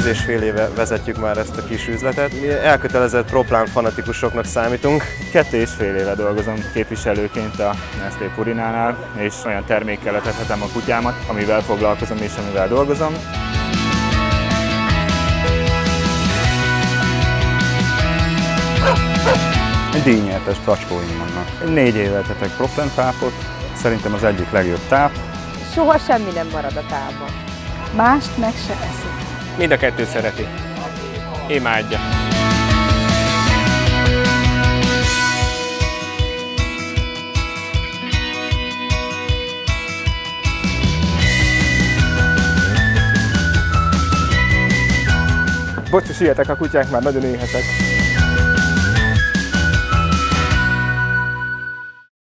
tíz és fél éve vezetjük már ezt a kis üzletet. Mi elkötelezett Proplán fanatikusoknak számítunk. Kettő és fél éve dolgozom képviselőként a Nestlé Purinánál, és olyan termékkel etethetem a kutyámat, amivel foglalkozom és amivel dolgozom. Díjnyertes kacskóim vannak. Négy évet tetek proplentápot, szerintem az egyik legjobb táp. Soha semmi nem marad a tában. Mást meg se eszik. Mind a kettő szereti. Imádja. Bocsi, sietek, a kutyák már nagyon éhetek.